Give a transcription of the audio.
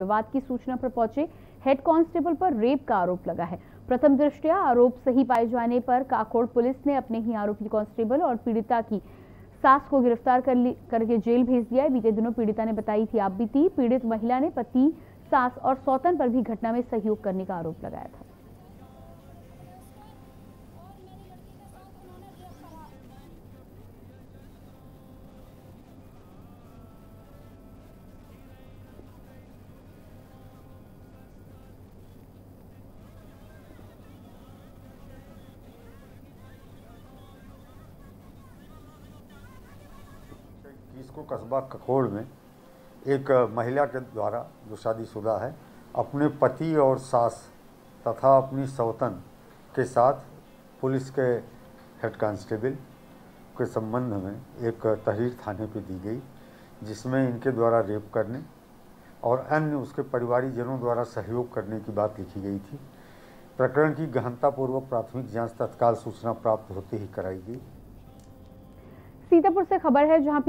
विवाद की सूचना पर पहुँचे। हेड कांस्टेबल पर रेप का आरोप लगा है। प्रथम दृष्टया आरोप सही पाए जाने पर काकोड़ पुलिस ने अपने ही आरोपी कांस्टेबल और पीड़िता की सास को गिरफ़्तार कर करके जेल भेज दिया है। बीते दिनों पीड़िता ने बताई थी आप बीती पीड़ित महिला ने पति, सास और सौतन पर भी घटना में सहयोग करने का आरोप लगाया था। इसको कस्बा ककोड़ में एक महिला के द्वारा जो शादीशुदा है, अपने पति और सास तथा अपनी सौतन के साथ पुलिस के हेड कांस्टेबल के संबंध में एक तहरीर थाने पे दी गई, जिसमें इनके द्वारा रेप करने और अन्य उसके परिवारीजनों द्वारा सहयोग करने की बात लिखी गई थी। प्रकरण की गहनतापूर्वक प्राथमिक जाँच तत्काल सूचना प्राप्त होते ही कराई गई। सीतापुर से खबर है जहाँ